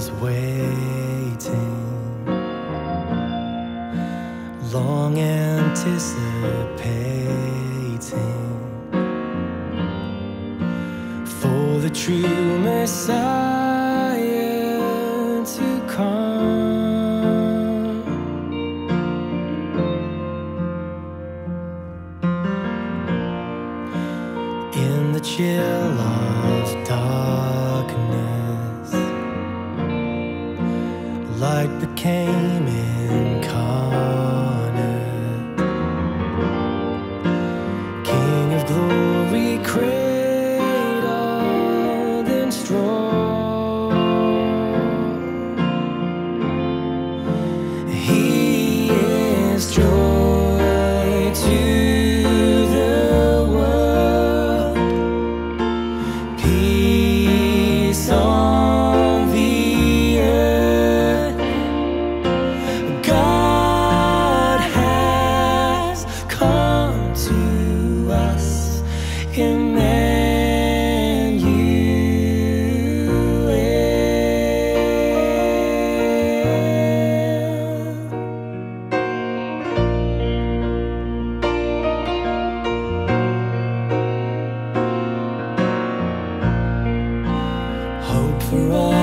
was waiting, long anticipating for the true Messiah to come. In the chill of dark. came in Connor, King of glory, cradled in straw. He is joy to the world. Peace to us. Hope for all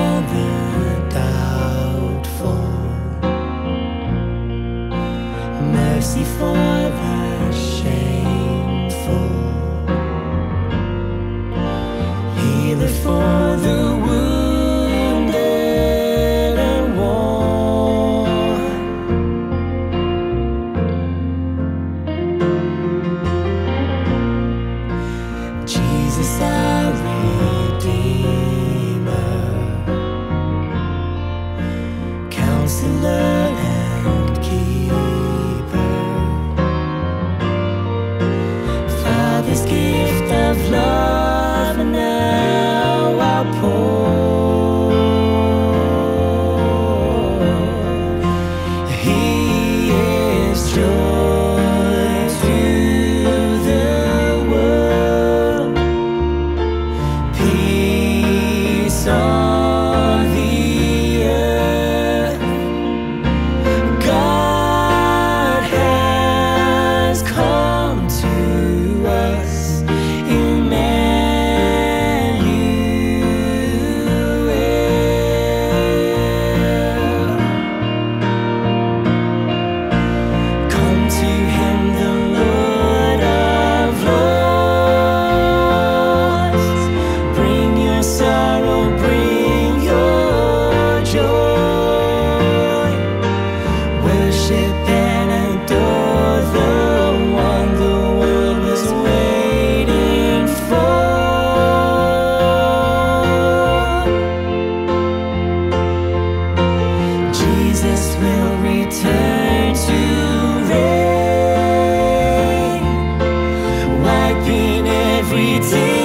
we take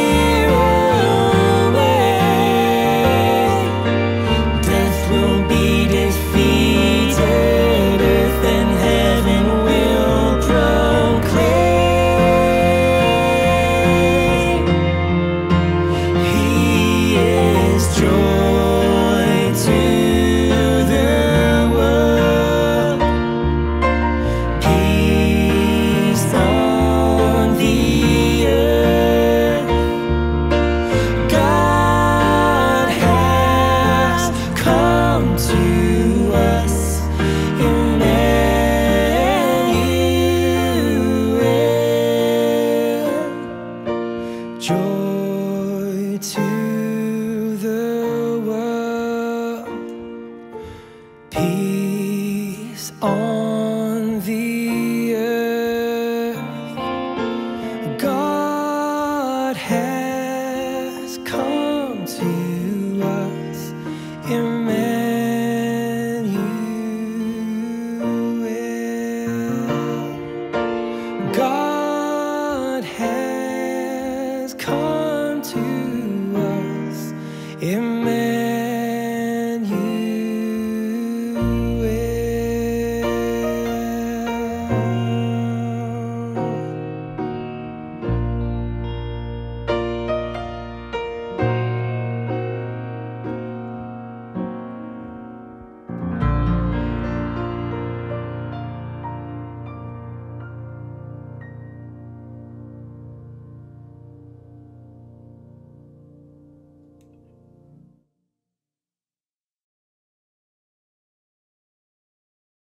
peace on